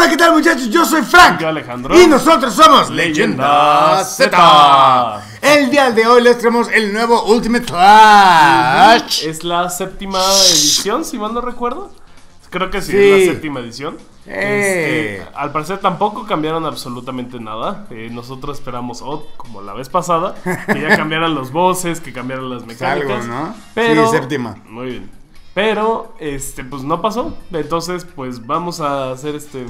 Hola, ¿qué tal muchachos? Yo soy Frank. Yo Alejandro. Y nosotros somos Leyenda Z. El día de hoy les traemos el nuevo Ultimate Clash. Es la séptima edición, si mal no recuerdo. Creo que sí, Sí. es la séptima edición. Eh. Este, al parecer tampoco cambiaron absolutamente nada. Eh, nosotros esperamos, oh, como la vez pasada, que ya cambiaran los voces, que cambiaran las mecánicas. algo, ¿no? Pero, Sí, séptima. Muy bien. Pero, este, pues no pasó. Entonces, pues vamos a hacer este.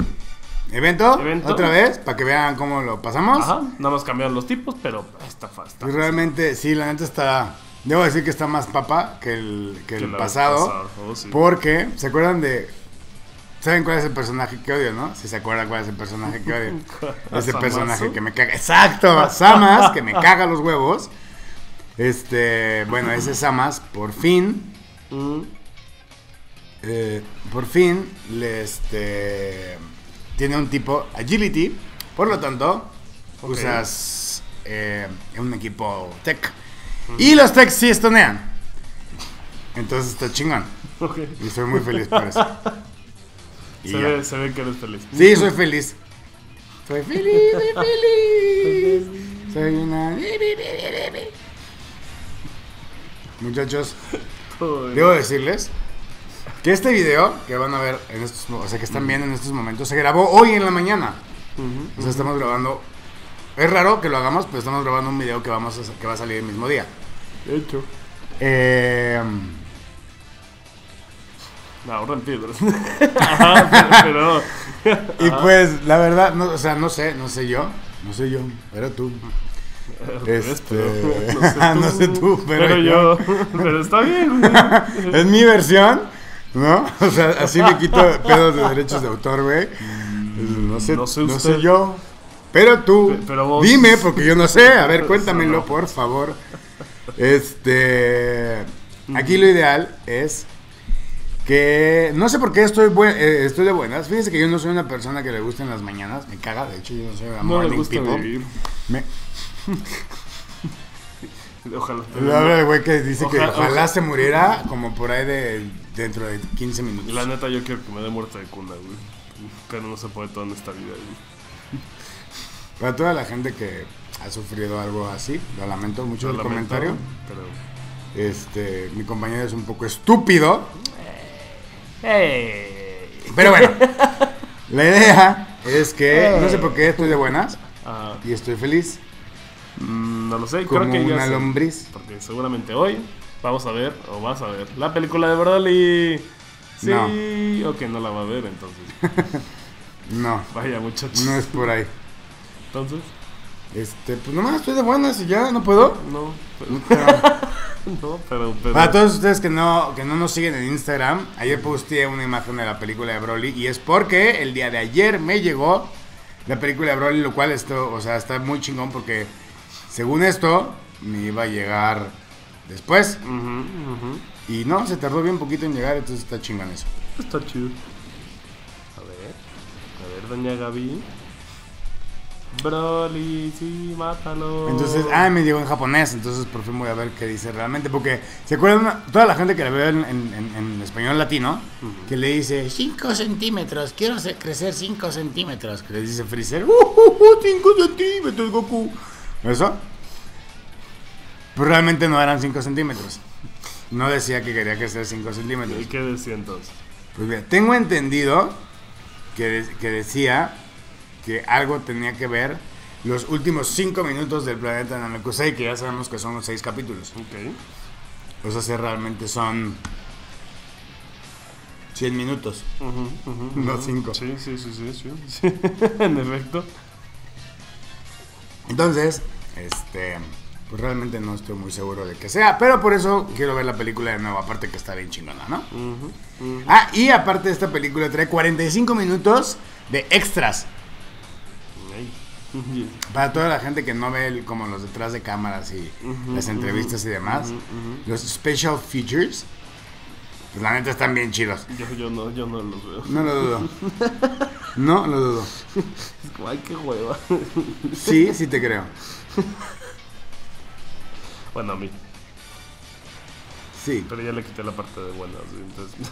¿Evento? Evento. ¿Otra vez? Para que vean cómo lo pasamos. Ajá, nada más cambiaron los tipos, pero está fácil. Pues realmente, sí, la neta está... Debo decir que está más papa que el, que el pasado. oh, sí. Porque, ¿se acuerdan de... ¿Saben cuál es el personaje que odio, no? Si se acuerdan cuál es el personaje que odio. Ese personaje que me caga. Exacto, Samas, que me caga los huevos. Este, bueno, ese Samas, por fin, Mm, eh, por fin, le, este, tiene un tipo agility. Por lo tanto, usas eh, un equipo tech. Y los techs sí estonean. Entonces está chingón. ok. Y estoy muy feliz por eso. Se ve, se ve que eres feliz. Sí, soy feliz. Soy feliz, soy feliz. Soy una. Muchachos, debo decirles que este video que van a ver en estos, o sea, que están viendo en estos momentos, se grabó hoy en la mañana. Ujú. O sea, estamos grabando. Es raro que lo hagamos, pero estamos grabando un video que vamos a, que va a salir el mismo día. De hecho. Eh, No, ahora piedras. Ajá, pero. pero- y pues, la verdad, no, o sea, no sé, no sé yo, no sé yo, pero tú. Este, no sé tú, pero yo. Pero está bien. Es mi versión, ¿no? O sea, así me quito pedos de derechos de autor, güey. No sé, No no sé sé, usted. yo. Pero tú, Pe- pero vos- dime, porque yo no sé. A ver, cuéntamelo, No. por favor. Este. Aquí lo ideal es que. No sé por qué estoy, buen- eh, estoy de buenas. Fíjense que yo no soy una persona que le gusten las mañanas. Me caga, de hecho, yo no soy una No le gusta people. vivir. Me- Ojalá. Güey que dice que ojalá. se muriera como por ahí de dentro de 15 minutos. La neta, yo quiero que me dé muerte de cuna, güey. Pero no se puede todo en esta vida, güey. Para toda la gente que ha sufrido algo así, lo lamento mucho Lo el lamento, comentario. Pero. Este, mi compañero es un poco estúpido, pero bueno. la idea es que no sé por qué estoy de buenas Ajá. y estoy feliz Mm, no lo sé, como creo que ya una sé. lombriz. Porque seguramente hoy vamos a ver, o vas a ver, la película de Broly. Sí, ok, no la va a ver entonces. No, Vaya muchachos. no es por ahí. Entonces, Este, pues nomás estoy de buenas y ya, no puedo. no, pero, Pero- no, pero, pero- Para todos ustedes que no, que no nos siguen en Instagram, ayer posteé una imagen de la película de Broly y es porque el día de ayer me llegó la película de Broly, lo cual esto, o sea, está muy chingón porque según esto me iba a llegar después y no, se tardó bien poquito en llegar, entonces está chingón eso. Está chido. A ver, a ver, doña Gaby. Broly, sí, mátalo. Entonces, ah, me llegó en japonés, entonces por fin voy a ver qué dice realmente, porque se acuerdan toda la gente que la ve en, en- en- en español latino, que le dice 5 centímetros, quiero crecer 5 centímetros, que le dice Freezer, uh, 5 centímetros, Goku. ¿Eso? Pues realmente no eran 5 centímetros. No decía que quería crecer 5 centímetros. ¿Y qué decía entonces? Pues bien, tengo entendido que, de- que decía que algo tenía que ver los últimos cinco minutos del planeta Namekusei, que ya sabemos que son los seis capítulos. Ok. O sea, si realmente son 100 minutos, Ujú, ujú, no ujú. 5. Sí, sí, sí, sí, sí. sí. en efecto. Entonces, este, pues realmente no estoy muy seguro de que sea, pero por eso quiero ver la película de nuevo, aparte que está bien chingona, ¿no? Ah, y aparte esta película trae 45 minutos de extras. Para toda la gente que no ve el- como los detrás de cámaras y las entrevistas y demás, los special features, pues la neta están bien chidos. Yo, yo no, yo no los veo. No lo dudo. No lo dudo. Es como, ay, qué hueva. Sí, sí te creo. Bueno, a mí. Sí. Pero ya le quité la parte de buenas, entonces.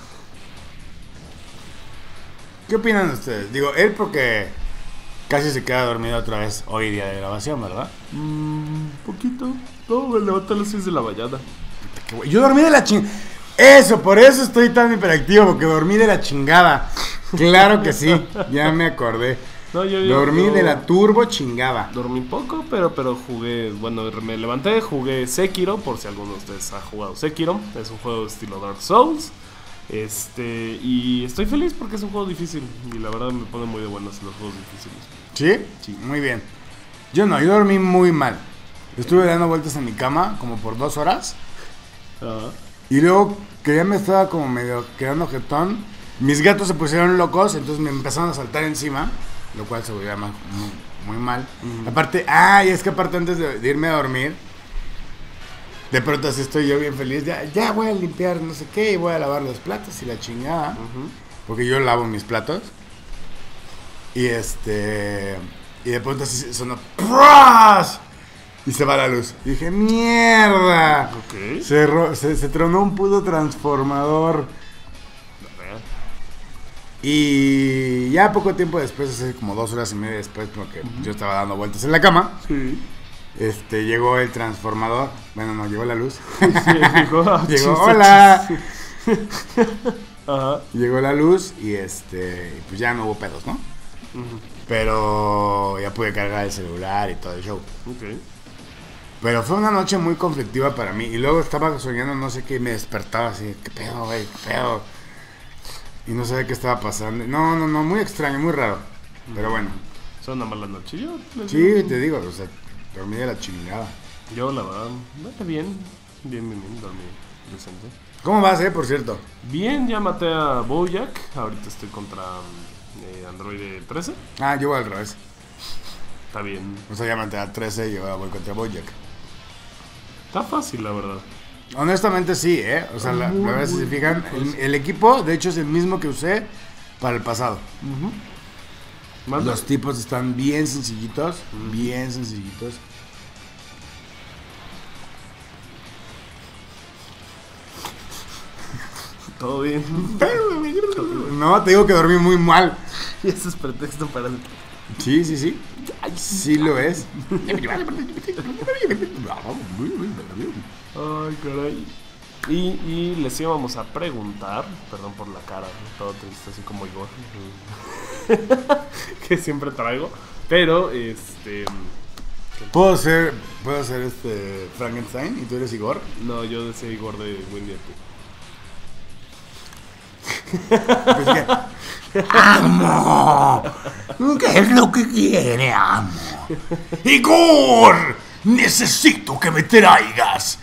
¿Qué opinan ustedes? Digo, él porque casi se queda dormido otra vez hoy día de grabación, ¿verdad? Mmm, poquito. No, me levanté a las 6 de la mañana. Yo dormí de la chingada. Eso, por eso estoy tan hiperactivo, porque dormí de la chingada. Claro que sí, ya me acordé. No, yo, yo- Dormí yo de la turbo chingada. Dormí poco, pero, pero jugué. Bueno, me levanté, jugué Sekiro, por si alguno de ustedes ha jugado Sekiro. Es un juego de estilo Dark Souls. Este, y estoy feliz porque es un juego difícil. Y la verdad me pone muy de buenas los juegos difíciles. ¿Sí? Sí. Muy bien. Yo no, yo dormí muy mal. Estuve dando vueltas en mi cama como por dos horas. Y luego que ya me estaba como medio quedando jetón. Mis gatos se pusieron locos, entonces me empezaron a saltar encima. Lo cual se veía muy, muy mal. Aparte, ah, y es que aparte antes de, de irme a dormir, de pronto así estoy yo bien feliz. Ya, ya voy a limpiar no sé qué y voy a lavar los platos y la chingada. Porque yo lavo mis platos. Y este. Y de pronto así sonó. ¡pras! Y se va la luz. Y dije, ¡mierda! Se, se tronó un puto transformador. Y ya poco tiempo después, hace como dos horas y media después, porque yo estaba dando vueltas en la cama, Sí. este, llegó el transformador. Bueno, no, llegó la luz. Sí, llegó, hola. Ajá. Llegó la luz y este, pues ya no hubo pedos, ¿no? Ujú. Pero ya pude cargar el celular y todo el show. Pero fue una noche muy conflictiva para mí. Y luego estaba soñando, no sé qué, y me despertaba así, ¿qué pedo, güey? ¿Qué pedo? Y no sabía qué estaba pasando. No, no, no, muy extraño, muy raro. Pero bueno, Es una mala noche. Yo, sí, te digo, o sea, dormí de la chingada. yo la verdad, bien. Bien, bien, bien. Dormí decente. ¿Cómo vas, eh, por cierto? Bien, ya maté a Bojack. Ahorita estoy contra eh, Android 13. Ah, yo voy al revés. Está bien. O sea, ya maté a 13 y yo voy contra Bojack. Está fácil, la verdad. Honestamente sí, ¿eh? O sea, la, la verdad, si se fijan, el, equipo, de hecho, es el mismo que usé para el pasado. Los tipos están bien sencillitos, bien sencillitos. Todo bien. No, te digo que dormí muy mal. y ese es pretexto para. Sí, sí, sí. Sí lo es. Ay, caray. Y, y les íbamos a preguntar, perdón por la cara, todo triste, así como Igor, que siempre traigo, pero este. ¿Puedo ser, puedo ser este Frankenstein y tú eres Igor? No, yo decía Igor de Winnie. Pues ¡Amo! ¿Qué es lo que quiere, amo? ¡Igor! Necesito que me traigas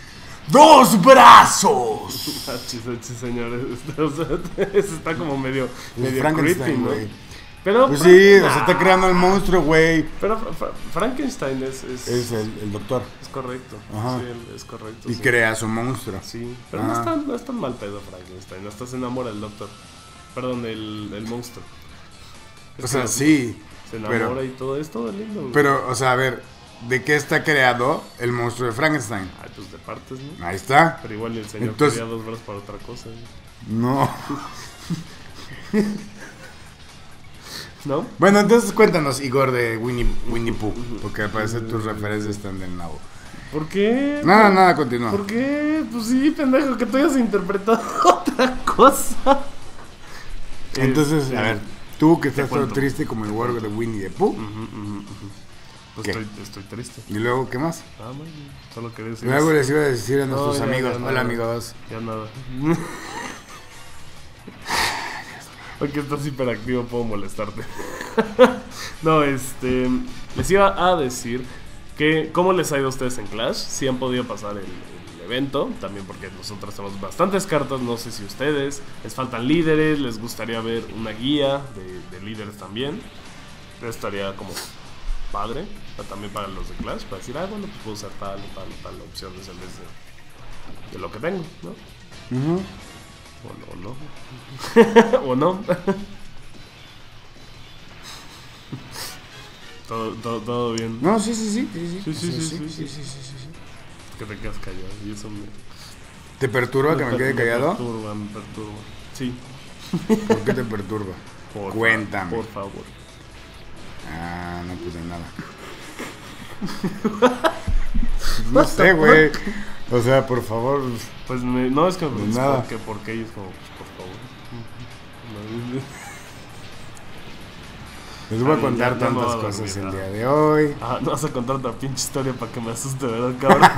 dos brazos. Achis, señores. O sea, ese está como medio, medio Frankenstein, creepy, ¿no? Pero, Pues sí, o sea, está creando el monstruo, güey. Pero Fra- Fra- Frankenstein es, es, Es el, el doctor. es correcto. Ajá. Sí, es correcto. Y sí. crea su monstruo. Sí, pero no, Ah. es tan, no es tan mal pedo Frankenstein. Hasta se enamora el doctor. Perdón, el, el monstruo. Es O sea, sí. Se enamora Pero, y todo es todo lindo. güey. pero, o sea, a ver, ¿de qué está creado el monstruo de Frankenstein? Ay, pues de partes, ¿no? Ahí está. Pero igual el señor Entonces- quería dos brazos para otra cosa. ¿no? No. ¿No? Bueno, entonces cuéntanos, Igor, de Winnie, Winnie Pooh. Porque al parecer tus referencias están del nabo. ¿Por qué? Nada, nada, continúa. ¿Por qué? Pues sí, pendejo, que tú hayas interpretado otra cosa. Entonces, a ver, tú que estás todo triste como el gordo de Winnie the Pooh. ujú, ujú, ujú. Pues estoy, estoy triste. Y luego, ¿qué más? Ah, man, solo quería decir Luego les iba a decir a No, nuestros ya, amigos. ya, Hola, nada. amigos. Ya nada. Porque estás hiperactivo, puedo molestarte. no, este. Les iba a decir que, ¿cómo les ha ido a ustedes en Clash? Si han podido pasar el, el evento, también porque nosotros tenemos bastantes cartas. No sé si ustedes les faltan líderes, les gustaría ver una guía de, de líderes también. Estaría como padre, pero también para los de Clash, para decir, ah, bueno, pues puedo usar tal o tal o tal opciones en vez de, de lo que tengo, ¿no? Ujú. O no, o no. o no. todo, todo, todo bien. No, sí, sí, sí. Sí, Sí, sí, sí, sí, sí, sí. sí, sí. Que te quedas callado. Y eso me. ¿Te perturba que me quede callado? perturba, me perturba. Sí. ¿Por qué te perturba? Por Cuéntame. Por favor. Ah, no puse nada. no sé, güey. O sea, por favor. Pues me- no es que Pues pues, nada. porque, porque ellos como, pues por favor. No, Les voy a contar tantas a cosas dormir, el día de hoy. Ah, no vas a contar otra pinche historia para que me asuste, ¿verdad, cabrón?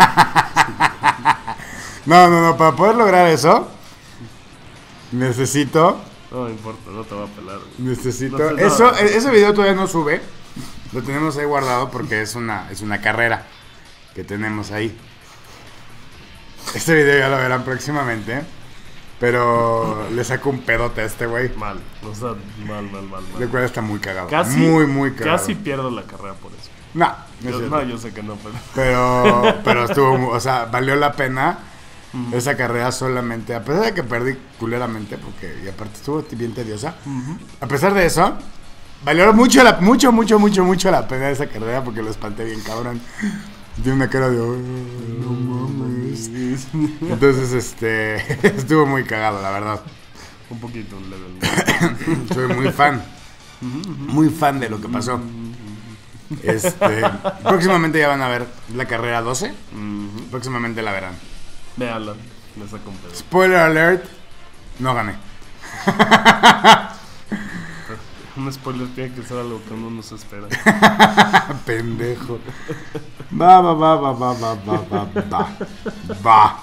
No, no, no, para poder lograr eso, necesito, No me importa, no te va a pelar. güey. necesito. No Eso, e- ese video todavía no sube. Lo tenemos ahí guardado porque es una, es una carrera que tenemos ahí. Este video ya lo verán próximamente. Pero le saco un pedote a este güey. Mal, o sea, mal, mal, mal, Lo mal. cual está muy cagado. Casi, muy, muy cagado. Casi pierdo la carrera por eso. No, no Yo, no, yo sé que no, pero. Pero, pero estuvo, o sea, valió la pena esa carrera solamente, a pesar de que perdí culeramente, porque y aparte estuvo bien tediosa. A pesar de eso, valió mucho, la, mucho, mucho, mucho, mucho la pena esa carrera porque lo espanté bien cabrón. Tiene una cara de, "Ay, no mames. Entonces, este, estuvo muy cagado, la verdad. Un poquito, un level. Soy muy fan, muy fan de lo que pasó. Este, próximamente ya van a ver la carrera 12. Ujú. Próximamente la verán. Véanla, pedo. Spoiler alert, no gané. Un spoiler tiene que ser algo que uno no se espera. Pendejo. Va, va, va, va, va, va, va, va, va. Va.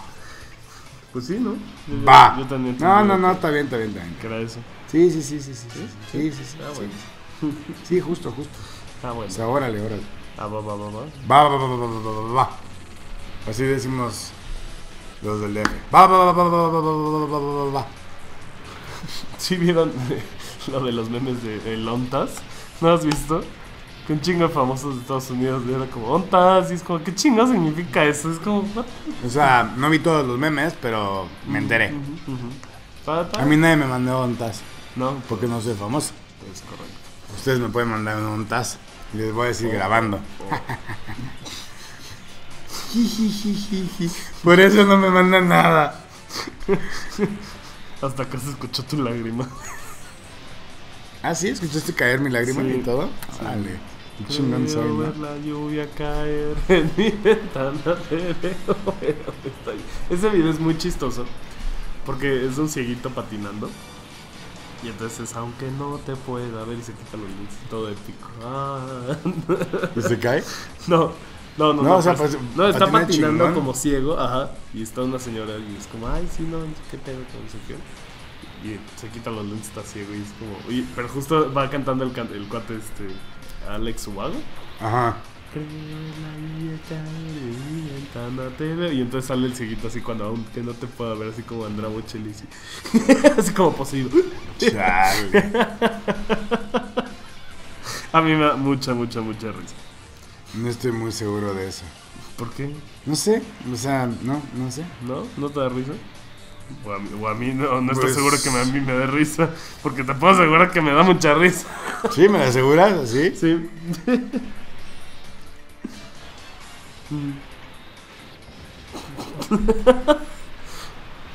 Pues sí, ¿no? Yo, Va. yo también No, no, no, está bien, está bien, está bien. Que era eso. Sí, sí, sí, sí, sí. Sí, sí, sí. sí, Ah, sí. bueno. Sí, justo, justo. Ah, O bueno. sea, órale, órale. Ah, va, va, va. Va, va, va, va, va, va, va, va. Así decimos los del DF. Va, va, va, va, va, va, va, va, va, va. ¿Sí vieron lo de los memes de el Ontas? ¿No has visto? Que un chingo de famosos de Estados Unidos era como Ontas y es como, ¿qué chingo significa eso? Es como, what? O sea, no vi todos los memes, pero me enteré. Ujú, ujú. Pa- pa- A mí nadie me mandó un tas, No, porque no soy famoso. es correcto. Ustedes me pueden mandar un tas y les voy a decir grabando. Por eso no me mandan nada. Hasta acá se escuchó tu lágrima. Ah, sí, escuchaste caer mi lágrima Sí. y todo. Vale. Qué chingón soy, ver la lluvia caer en mi ventana. Ese video es muy chistoso. Porque es un cieguito patinando. Y entonces, aunque no te pueda ver, y se quita los lentes, todo épico. Ah. ¿Y se cae? No, no, no. No, o sea, pues, pues, no, está patina patinando chingón. como ciego, ajá. Y está una señora y es como, ay, sí, no, qué pedo, no sé qué. Y se quita los lentes, está ciego y es como, oye, pero justo va cantando el, can- el cuate, este, Alex Ubago. Ajá. Y entonces sale el cieguito así cuando aún que no te pueda ver, así como Andrea Bocelli, así, así como poseído. Chale. A mí me da mucha, mucha, mucha risa. No estoy muy seguro de eso. ¿Por qué? No sé, o sea, no, no sé. ¿No? ¿No te da risa? O a mí, o a mí no, no estoy Pues- seguro que me- a mí me dé risa. Porque te puedo asegurar que me da mucha risa. ¿Sí? ¿Me lo aseguras? ¿Así? Sí.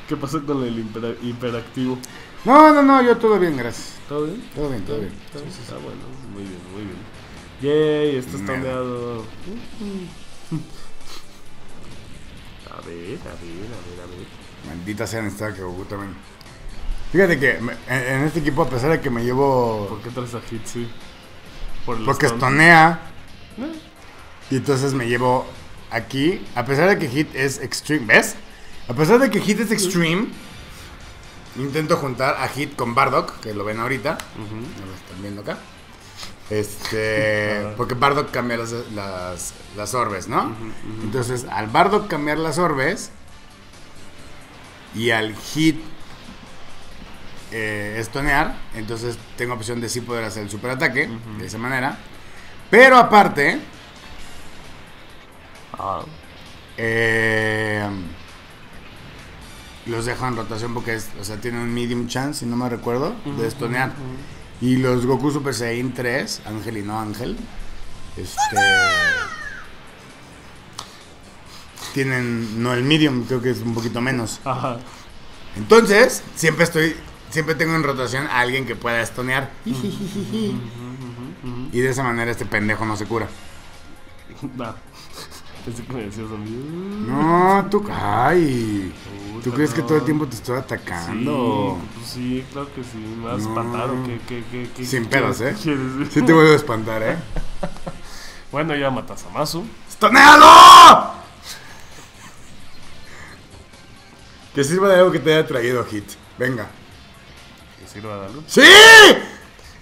¿Qué pasó con el hiper- hiperactivo? No, no, no, yo todo bien, gracias. ¿Todo bien? Todo bien, todo bien. ¿Todo bien? Ah, bueno, muy bien, muy bien. Yay, esto está Nada. meado. A ver, a ver, a ver, a ver. Maldita sea necesitaba que Goku también. Fíjate que me- en, este equipo, a pesar de que me llevo. ¿Por qué traes a Hitsu? Por Porque estonea. Eh, Y entonces me llevo aquí. A pesar de que Hit es extreme. ¿Ves? A pesar de que Hit es extreme. Intento juntar a Hit con Bardock, que lo ven ahorita. lo están viendo acá. Este. Porque Bardock cambia las, las, las orbes, ¿no? Entonces, al Bardock cambiar las orbes. Y al Hit. eh, estonear. Entonces tengo opción de sí poder hacer el superataque. De esa manera. Pero aparte. Ah, eh, los dejo en rotación porque es, o sea, tienen un medium chance, si no me recuerdo, de estonear. Y los Goku Super Saiyan 3, Ángel y no Ángel, este. Tienen, no el medium, creo que es un poquito menos. Ajá. Entonces, siempre estoy siempre tengo en rotación a alguien que pueda estonear. Y de esa manera este pendejo no se cura. Nah. Pensé que me decías a mí. No, tú. Ay. ¿Tú crees que todo el tiempo te estoy atacando? Sí, pues sí, claro que sí. Me vas a No. espantar o qué, qué, qué, qué- Sin pedos, ¿eh? quieres? Sí te vuelvo a espantar, ¿eh? Bueno, ya matas a Masu. ¡Estonealo! Que sirva de algo que te haya traído hit. Venga. Que sirva de algo. ¡Sí!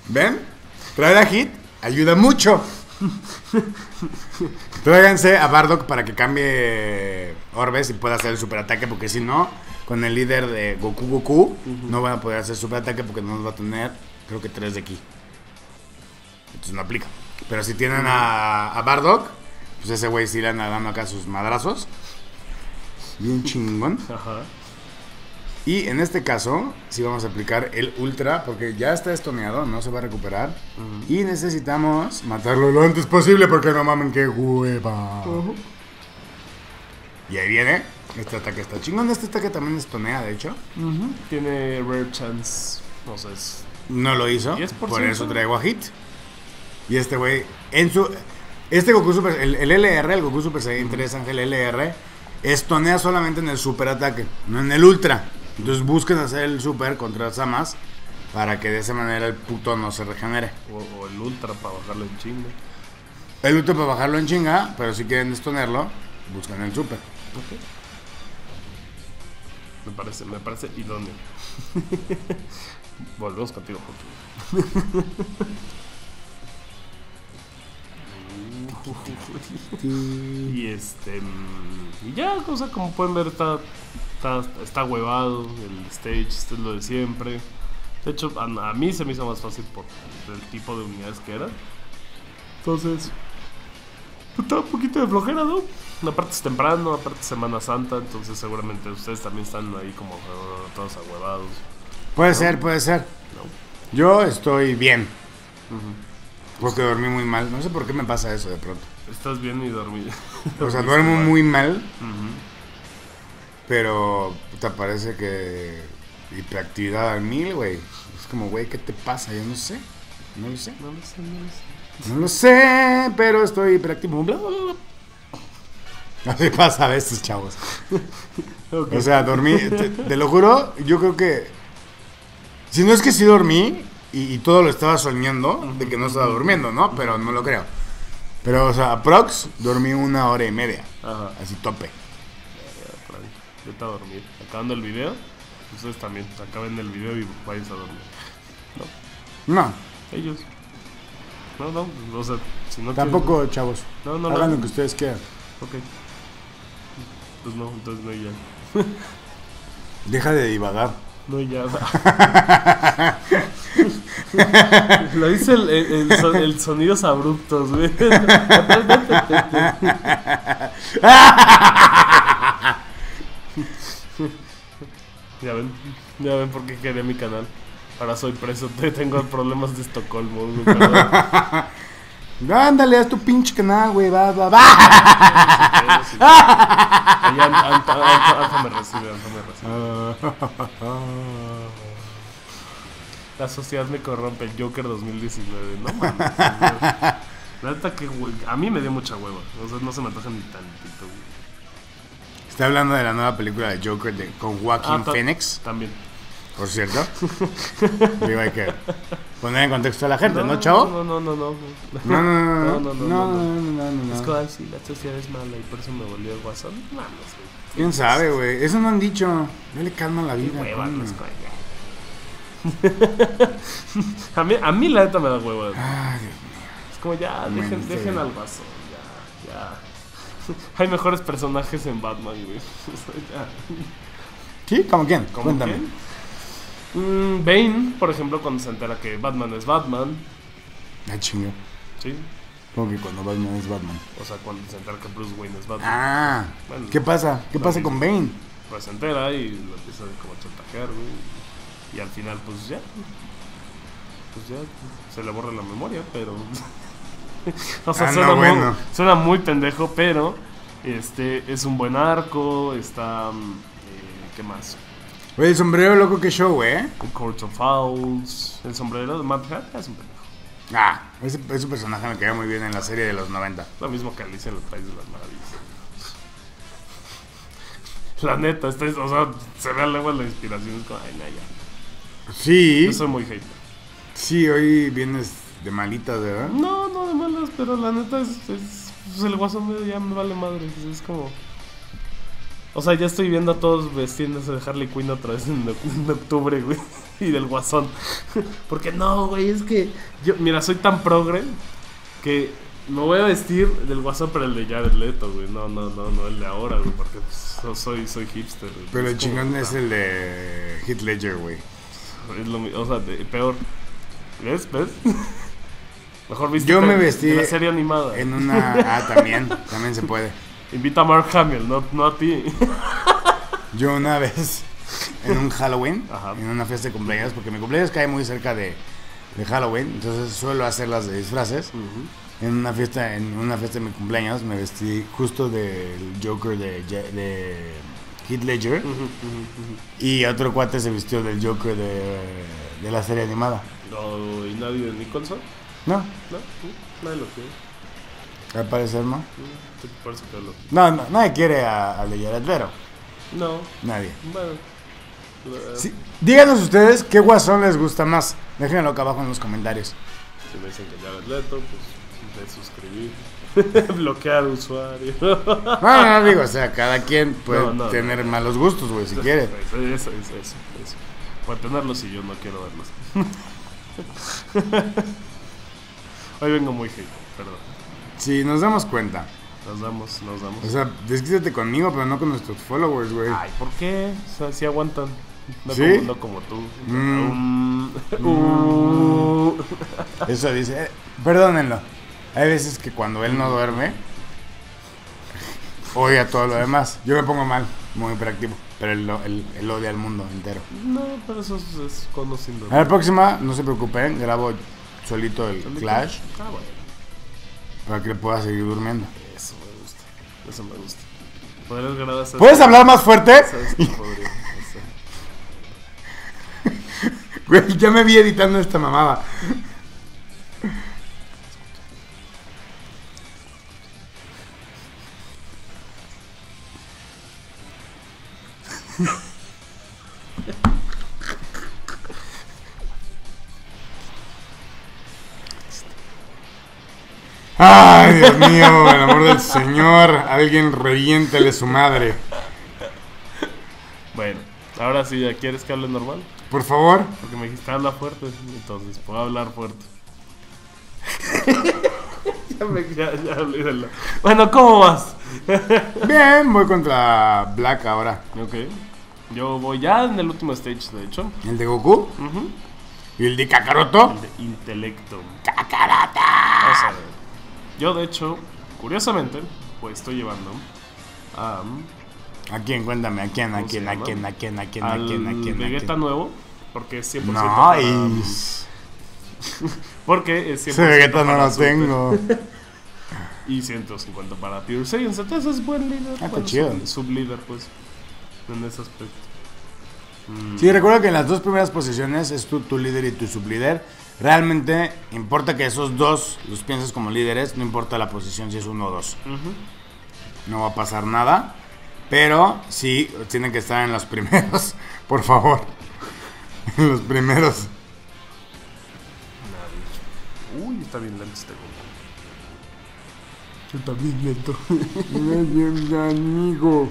¿Ven? Traer a hit ayuda mucho. Tráiganse a Bardock para que cambie Orbes y pueda hacer el superataque, porque si no, con el líder de Goku Goku, no van a poder hacer superataque porque no nos va a tener, creo que 3 de aquí. Entonces no aplica. Pero si tienen a, a Bardock, pues ese güey sí le anda dando acá sus madrazos. Bien chingón. Ajá. Y en este caso, sí vamos a aplicar el ultra, porque ya está estoneado, no se va a recuperar. Y necesitamos matarlo lo antes posible, porque no mamen, qué hueva. Y ahí viene. Este ataque está chingón. Este ataque también estonea, de hecho. Tiene rare chance. No sé. Es... No lo hizo. 10%. Por eso traigo a Hit. Y este güey, en su. Este Goku Super. El, el LR, el Goku Super Saiyan 3 Ángel LR, estonea solamente en el super ataque, no en el ultra. Entonces busquen hacer el super contra Samas para que de esa manera el puto no se regenere. O, o el ultra para bajarle en chinga. El ultra para bajarlo en chinga, pero si quieren estonearlo, buscan el super. Ok. Me parece, me parece idóneo. Volvemos contigo, Joaquín. Y este. mm, Y ya, o sea, como pueden ver, está, está, está huevado el stage, esto es lo de siempre. De hecho, a, a mí se me hizo más fácil por el tipo de unidades que era. Entonces, está un poquito de flojera, ¿no? Aparte es temprano, aparte es Semana Santa, entonces seguramente ustedes también están ahí como uh, todos ahuevados. Puede ser, puede ser. ¿no? Yo estoy bien. Porque dormí muy mal. No sé por qué me pasa eso de pronto. Estás bien y dormido. O sea, duermo muy mal, Ujú. Pero te parece que hiperactividad al mil, güey. Es como, güey, ¿qué te pasa? Yo no sé. No lo sé. No lo sé, no lo sé. No lo sé, pero estoy hiperactivo. Bla, bla, bla. Así pasa a veces, chavos. O sea, dormí, te, te lo juro, yo creo que... Si no es que sí dormí y, y todo lo estaba soñando de que no estaba durmiendo, ¿no? Pero no lo creo. Pero, o sea, aprox, dormí una hora y media. Ajá. Así tope. Vete a dormir. Acabando el video, ustedes también acaben el video y vayan a dormir. No, Ellos. No, no, o sea, si no tampoco, chavos. No, no, Hagan no. lo que ustedes quieran. Ok. Pues no, entonces no ya. Deja de divagar. No ya. Lo dice el, el, el son- el sonidos abruptos, güey. ya ven, ya ven por qué quería mi canal. Ahora soy preso, te- tengo problemas de Estocolmo. güey. Ándale, haz tu pinche canal, güey. Va, va, va. Anta me recibe, Anta me recibe. La sociedad me corrompe, el Joker 2019. No mames. La neta que güey, a mí me dio mucha hueva. O sea, no se me antoja ni tantito. güey. Está hablando de la nueva película de Joker de- con Joaquin Ah, Phoenix, También. por cierto. Digo, hay que poner en contexto a la gente, ¿no, chavo? No, no, no, no. No, no, no, no, No, no, no, no, no, no, no, Es no. que sí, la sociedad es mala y por eso me volvió el WhatsApp. Mames, güey. ¿Quién sabe, güey? Eso no han dicho. Dale calma a la Qué vida. hueva, los güey. a, mí, a mí la neta me da hueva. Ay, Dios mío. Es como ya, dejen, dejen al vaso. Ya, ya. Hay mejores personajes en Batman, güey. ¿Sí? ¿Cómo quién? ¿Cómo Cuéntame. quién? Mm, Bane, por ejemplo, cuando se entera que Batman es Batman. Ah, chingo. ¿Sí? Como que cuando Batman es Batman. O sea, cuando se entera que Bruce Wayne es Batman. Ah, Bueno, ¿qué pasa? ¿Qué pasa con Bane? Pues se entera y lo empieza como a chantajear, güey. Y al final, pues ya. Pues ya se le borra la memoria, pero. o sea, Ah, no, suena, muy, bueno. suena muy pendejo, pero. Este es un buen arco. Está. mm, eh, ¿Qué más? Oye, el sombrero loco, qué show, ¿eh? Courts of Owls, el sombrero de Matt Hat es un pendejo. Ah, ese, ese personaje me quedó muy bien en la serie de los 90. Lo mismo que Alicia en el País de las Maravillas. La neta, este es- o sea, se ve a la inspiración. Es como, ay, no, ya. Sí, Yo soy muy hater. sí, hoy vienes de malitas, ¿verdad? No, no de malas, pero la neta es. es pues el guasón ya me vale madre. pues Es como. O sea, ya estoy viendo a todos vestiéndose de Harley Quinn otra vez en, oc- en octubre, güey. Y del guasón. Porque no, güey, es que. Yo, mira, soy tan progre que me voy a vestir del guasón, pero el de Jared Leto, güey. No, no, no, no, el de ahora, güey. Porque pues, so- soy, soy hipster, güey. Pero el chingón es el de Hit Ledger, güey. Es lo o sea, de- peor. ¿Ves? ¿Ves? Mejor viste Yo me vestí la serie animada. En una... Ah, también, también se puede. Invita a Mark Hamill, no, no a ti. Yo una vez, en un Halloween, Ajá. en una fiesta de cumpleaños, porque mi cumpleaños cae muy cerca de, de Halloween, entonces suelo hacerlas de disfraces. En una fiesta, en una fiesta de mi cumpleaños me vestí justo del Joker de, de Heath Ledger y otro cuate se vistió del Joker de, de la serie animada. No, ¿Y nadie de Nicholson? No, No, nadie lo quiere. al parecer no. No, ¿Qué te parece que lo No, no nadie quiere a, a Leto. No, Nadie. bueno. Sí, díganos ustedes qué guasón les gusta más. Déjenlo acá abajo en los comentarios. Si me dicen que Jared Leto, pues de suscribir. Bloquear usuario. No, no, digo, o sea, cada quien puede No, no, tener no. malos gustos, güey, si quiere. Eso, eso, eso, eso. Puede tenerlos y yo no quiero verlos. Hoy vengo muy hate, perdón. Sí, nos damos cuenta. Nos damos, nos damos. O sea, desquítate conmigo, pero no con nuestros followers, güey. Ay, ¿por qué? O sea, sí aguantan. No, ¿Sí? como, no como tú. Mm. Uh. Eso dice. eh, perdónenlo. Hay veces que cuando él no duerme, odia todo lo demás. Yo me pongo mal, muy hiperactivo. Pero él, él- él odia al mundo entero. No, pero eso es, es conociendo. A la próxima, no se preocupen, grabo solito el Clash Ah, bueno. para que pueda seguir durmiendo. Eso me gusta. Eso me gusta. Podrías ¿Puedes hablar más fuerte? ¿Sabes qué podría hacer? Güey, ya me vi editando esta mamada. Ay, Dios mío, el amor del Señor. Alguien reviéntele su madre. Bueno, ahora sí, ¿ya quieres que hable normal? Por favor. Porque me dijiste habla fuerte, entonces puedo hablar fuerte. ya me ya, ya. Bueno, ¿cómo vas? Bien, voy contra Black ahora. ok. Yo voy ya en el último stage, de hecho. ¿El de Goku? Ujú. ¿Y el de Kakaroto? El de intelecto. Vamos a ver. Yo, de hecho, curiosamente, pues estoy llevando a, ¿A quién? Cuéntame, ¿a quién? ¿A ¿Cómo quién? ¿A quién? ¿A quién? ¿A quién? ¿A quién? ¿A quién? ¿A Vegeta quién? nuevo. Porque es 100% para- Nice. Porque es 100% Ese Vegeta no para lo tengo. Y 150 para Pure Saiyans. Entonces es buen líder. está bueno, chido. sub- Sublíder, pues. En ese aspecto. Mm, Sí, recuerda que en las dos primeras posiciones es tu, tu líder y tu sublíder. Realmente importa que esos dos los pienses como líderes, no importa la posición si es uno o dos. No va a pasar nada. Pero sí, tienen que estar en los primeros, por favor. En los primeros. Uy, está bien lento este Goku. Está bien lento. Amigo.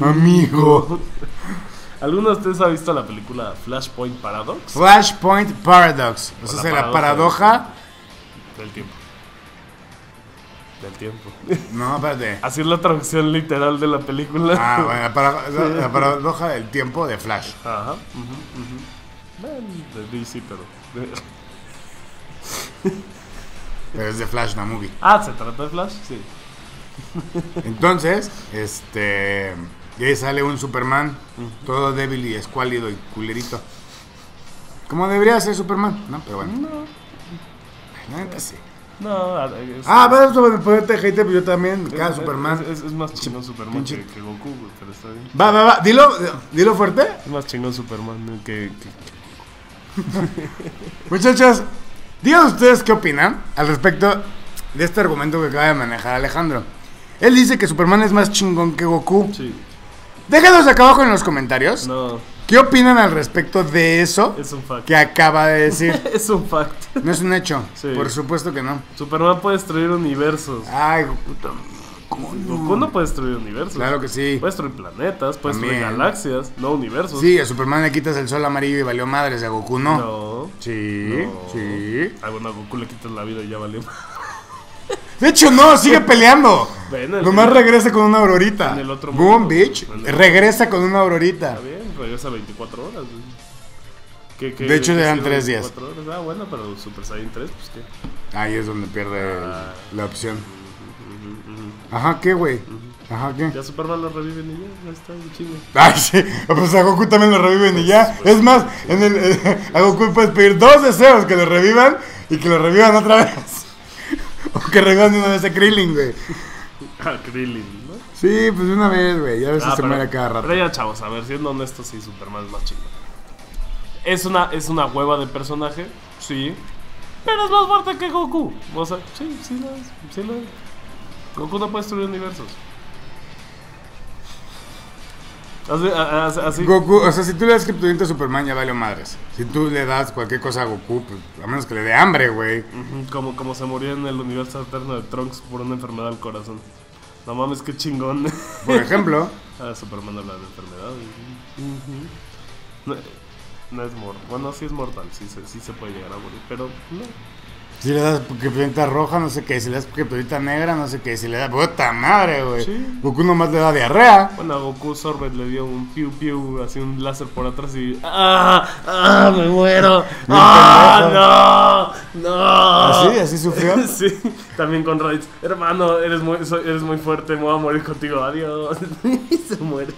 Amigo. ¿Alguno de ustedes ha visto la película Flashpoint Paradox? Flashpoint Paradox. O O sea, la es la paradoja. Del tiempo. Del tiempo. No, espérate. Así es la traducción literal de la película. Ah, bueno, la, para- la- la paradoja del tiempo de Flash. Ajá. de DC, pero. Pero es de Flash, la movie. Ah, ¿se trata de Flash? Sí. Entonces, este. Y ahí sale un Superman, todo débil y escuálido y culerito. Como debería ser Superman, ¿no? Pero bueno. No. La neta sí. No, a- es, Ah, pero sobre el ponerte hater, pues yo también. Cada Superman. Es, es más chingón Superman que, que Goku, pero está bien. Va, va, va. Dilo, dilo fuerte. Es más chingón Superman que, que, Muchachos, digan ustedes qué opinan al respecto de este argumento que acaba de manejar Alejandro. Él dice que Superman es más chingón que Goku. Sí. Déjanos acá abajo en los comentarios. No, ¿Qué opinan al respecto de eso es un fact. que acaba de decir? es un fact. No es un hecho. Sí. Por supuesto que no. Superman puede destruir universos. Ay, puta. ¿Cómo Goku no puede destruir universos. Claro que sí. Puede destruir planetas, puede destruir También. galaxias, no universos. Sí, a Superman le quitas el sol amarillo y valió madres, a Goku no. No. Sí, No. sí. Ah, bueno, a Goku le quitas la vida y ya valió. De hecho, no, sigue peleando. El- Nomás regresa con una aurorita. En el otro Boom, mundo. bitch. En el- Regresa con una aurorita. Está bien, regresa 24 horas. ¿Qué- qué- De hecho, eran sirve tres días. 24 horas? Ah, bueno, pero Super Saiyan 3, pues qué. Ahí es donde pierde Ah. la opción. Ujú, ujú. Ajá, ¿qué, güey? Ajá, ¿qué? Ya Superman lo reviven y ya, ya está, un chingo. Ay, sí. Pues a Goku también lo reviven y ya. Es más, en el, eh, a Goku puedes pedir dos deseos: que lo revivan y que lo revivan otra vez. que de una vez a Krillin, güey. Ah, Krillin, ¿no? Sí, pues de una vez, güey. Ya a veces Ah, se pero- muere cada rato. Pero ya, chavos, a ver, siendo honestos, sí, Superman es más chido. Es una, es una hueva de personaje, sí. Pero es más fuerte que Goku. O sea, sí, sí lo es. Sí lo es. Goku no puede destruir universos. Así, así- Goku, o sea, si tú le das Kryptonita a Superman, ya valió madres. Si tú le das cualquier cosa a Goku, pues a menos que le dé hambre, güey. Como, como se murió en el universo alterno de Trunks por una enfermedad al corazón. No mames, qué chingón. Por ejemplo, ah, Superman habla de enfermedades. Ujú. No, no es mortal. Bueno, sí es mortal, sí, se- sí se puede llegar a morir, pero no. Si le das Kryptonita roja, no sé qué. Si le das Kryptonita negra, no sé qué. Si le das. ¡Puta madre, güey! Sí. Goku nomás le da diarrea. Bueno, a Goku Sorbet le dio un piu piu, así un láser por atrás y. ¡Ah! ¡Ah! ¡Me muero! ¡Ah! ¡No! ¡No! ¿Así? ¿Así sufrió? Sí, también con Raditz. Hermano, eres muy, soy- eres muy fuerte, me voy a morir contigo. Adiós. Y se muere.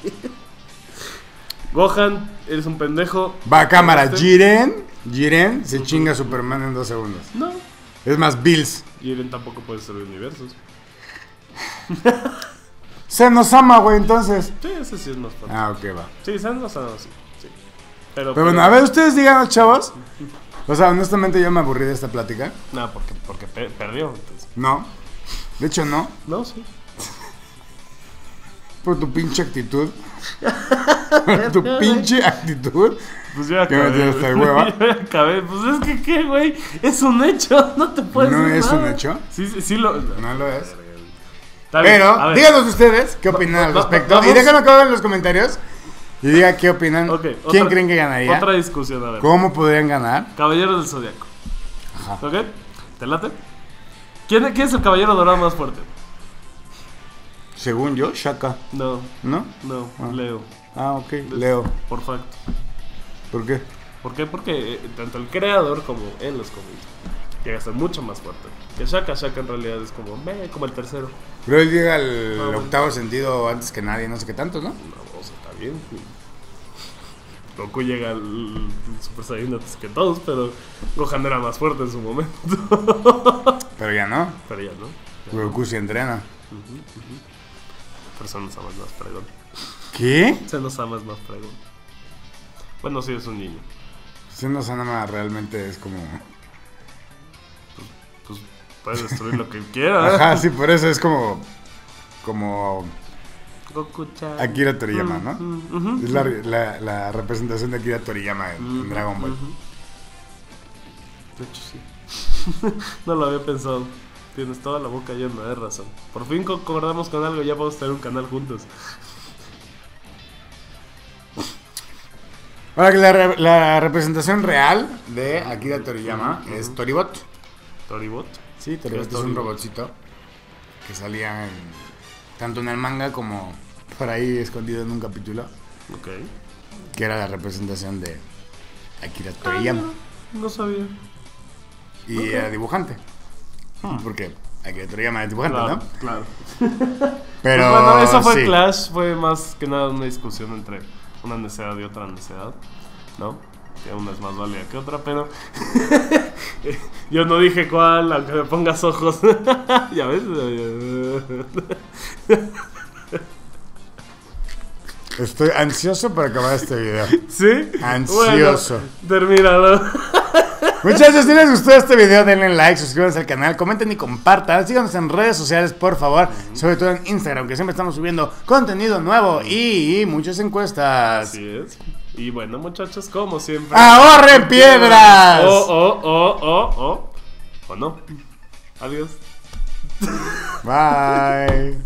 Gohan, eres un pendejo. Va a cámara. Este- Jiren. Jiren se chinga a Superman en dos segundos. No. Es más, Bills. Y Eren tampoco puede ser universos. Se nos ama, güey, entonces. Sí, ese sí es más fuerte. Ah, ok, va. Sí, San no San, sí. sí. Pero, Pero bueno, a ver, ustedes digan, chavos. O sea, honestamente yo me aburrí de esta plática. No, porque, porque pe- perdió. Entonces. No. De hecho, no. No, sí. Por tu pinche actitud. Por tu pinche actitud. Pues ya ¿Qué me acabé. tienes hasta el hueva? Ya acabé. Pues es que, ¿qué, güey? Es un hecho. No te puedes ¿No es un hecho? Sí, sí, sí lo. No lo es. Pero, díganos ustedes qué opinan al respecto. vamos- Y déjenlo acá en los comentarios. Y diga qué opinan. ¿Quién otra- creen que ganaría? Otra discusión, a ver. ¿Cómo podrían ganar? Caballero del Zodiaco. Ajá. ¿Ok? ¿Te late? ¿Quién, quién es el caballero dorado más fuerte? Según yo, Shaka. No, ¿No? no, Ah. Leo. Ah, ok. Leo. Por fact. ¿Por qué? ¿Por qué? Porque eh, tanto el creador como en los cómics llega a ser mucho más fuerte. Que Shaka, Shaka en realidad es como, meh, como el tercero. Pero él llega al Ah, bueno. octavo sentido antes que nadie, no sé qué tanto, ¿no? No, o sea, está bien. Goku llega al Super Saiyan antes que todos, pero Gohan era más fuerte en su momento. Pero ya no. pero ya, ¿no? Goku se entrena. Pero es más fregón. ¿Qué? Senosama es más fregón. Bueno, sí, es un niño. Siendo Sanama realmente es como. Pues puede destruir lo que quiera. Ajá, sí, por eso es como. Como. Goku-chan. Akira Toriyama, ¿no? Mm. Es la, la, la representación de Akira Toriyama en, en Dragon Ball. De hecho, sí. no lo había pensado. Tienes toda la boca llena de razón. Por fin concordamos con algo, ya vamos a tener un canal juntos. Ahora que la, re- la representación real de Akira Toriyama es Toribot. Toribot. Sí, Toribot ¿Qué es un robotcito que salía en, tanto en el manga como por ahí escondido en un capítulo, Ok. que era la representación de Akira Toriyama. Ah, no sabía. y era dibujante. Porque Akira Toriyama es dibujante, Claro, ¿no? claro. Pero Pues bueno, eso fue sí. Clash, fue más que nada una discusión entre una necedad y otra necedad, ¿no? Que una es más válida que otra, pero Yo no dije cuál, aunque me pongas ojos. ya ves. Estoy ansioso por acabar este video. ¿Sí? Ansioso. Bueno, termínalo. Muchachos, si les gustó este video, denle like, suscríbanse al canal, comenten y compartan. Síganos en redes sociales, por favor. Sobre todo en Instagram, que siempre estamos subiendo contenido nuevo y muchas encuestas. Así es. Y bueno, muchachos, como siempre. ¡Ahorren piedras! Oh, oh, oh, oh, oh. ¿O no? Adiós. Bye.